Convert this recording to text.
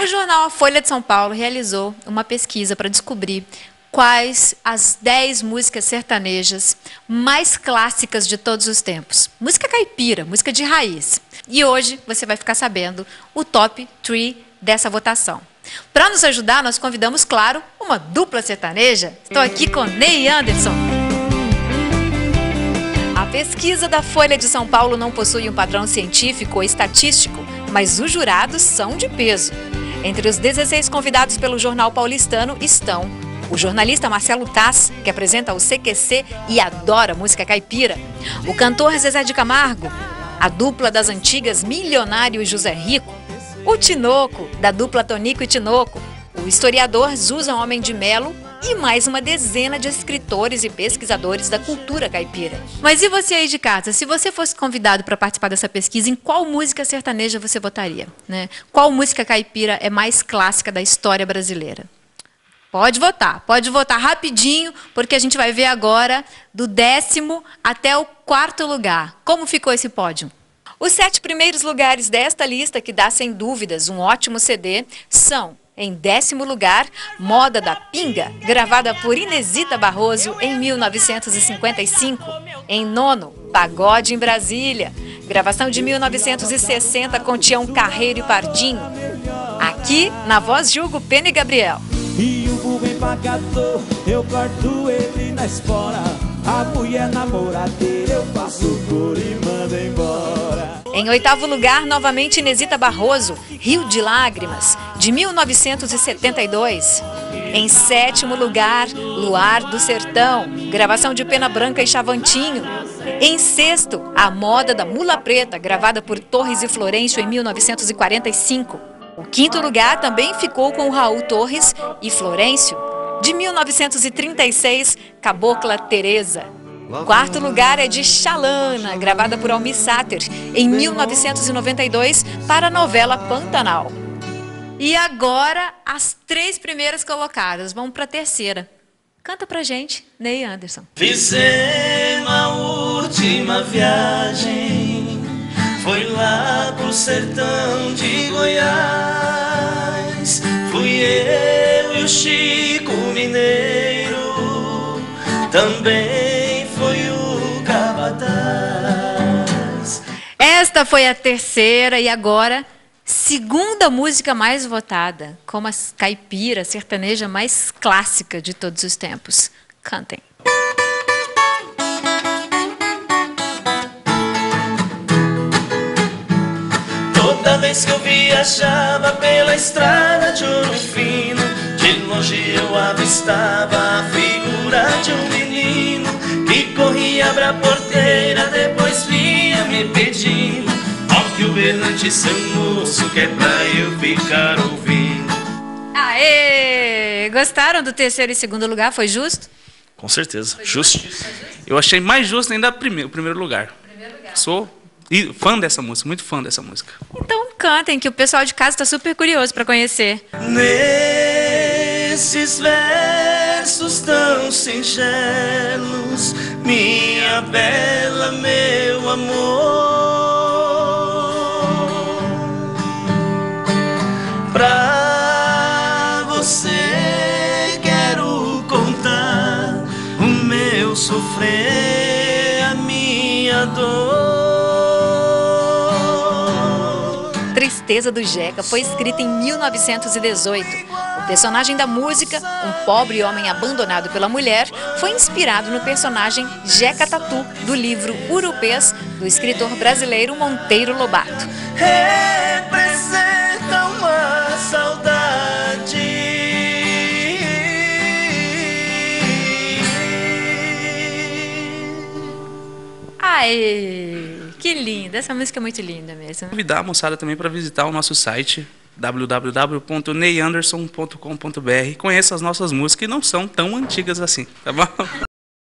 O jornal A Folha de São Paulo realizou uma pesquisa para descobrir quais as 10 músicas sertanejas mais clássicas de todos os tempos. Música caipira, música de raiz. E hoje você vai ficar sabendo o top 3 dessa votação. Para nos ajudar, nós convidamos, claro, uma dupla sertaneja. Estou aqui com Ney Anderson. A pesquisa da Folha de São Paulo não possui um padrão científico ou estatístico, mas os jurados são de peso. Entre os 16 convidados pelo jornal paulistano estão o jornalista Marcelo Tass, que apresenta o CQC e adora música caipira, o cantor Zezé de Camargo, a dupla das antigas Milionário e José Rico, o Tinoco, da dupla Tonico e Tinoco, o historiador Zuzan Homem de Melo e mais uma dezena de escritores e pesquisadores da cultura caipira. Mas e você aí de casa? Se você fosse convidado para participar dessa pesquisa, em qual música sertaneja você votaria? Né? Qual música caipira é mais clássica da história brasileira? Pode votar, pode votar rapidinho, porque a gente vai ver agora do décimo até o quarto lugar. Como ficou esse pódio? Os sete primeiros lugares desta lista, que dá sem dúvidas um ótimo CD, são em décimo lugar, Moda da Pinga, gravada por Inesita Barroso em 1955. Em nono, Pagode em Brasília, gravação de 1960 com Tião Carreiro e Pardinho. Aqui, na voz Julgo Pena e Gabriel. E o embarcador, eu corto ele na espora. A mulher namoradeira, eu passo por e mando embora. Em oitavo lugar, novamente Inesita Barroso, Rio de Lágrimas, de 1972. Em sétimo lugar, Luar do Sertão, gravação de Pena Branca e Chavantinho. Em sexto, A Moda da Mula Preta, gravada por Torres e Florencio em 1945. O quinto lugar também ficou com Raul Torres e Florencio, de 1936, Cabocla Teresa. Quarto lugar é de Xalana, gravada por Almi Sater, em 1992, para a novela Pantanal. E agora, as três primeiras colocadas. Vamos para a terceira. Canta pra gente, Ney Anderson. Fizemos a última viagem foi lá pro sertão de Goiás. Fui eu o Chico Mineiro, também foi o Capataz. Esta foi a terceira e agora segunda música mais votada, como a caipira sertaneja mais clássica de todos os tempos. Cantem. Toda vez que eu viajava pela estrada de ouro eu avistava a figura de um menino Que corria pra porteira, depois vinha me pedindo Ó que o berrante seu moço que é pra eu ficar ouvindo Aê! Gostaram do terceiro e segundo lugar? Foi justo? Com certeza, justo. Eu achei mais justo ainda o primeiro lugar. Primeiro lugar. Sou fã dessa música, muito fã dessa música. Então cantem, que o pessoal de casa está super curioso para conhecer. Nesses versos tão singelos, minha bela, meu amor. Pra você quero contar o meu sofrer, a minha dor. Tristeza do Jeca foi escrita em 1918. O personagem da música, um pobre homem abandonado pela mulher, foi inspirado no personagem Jeca Tatu, do livro Urupês, do escritor brasileiro Monteiro Lobato. Representa uma saudade. Aê! Que linda, essa música é muito linda mesmo. Convidar a moçada também para visitar o nosso site www.neyanderson.com.br. Conheça as nossas músicas que não são tão antigas assim, tá bom?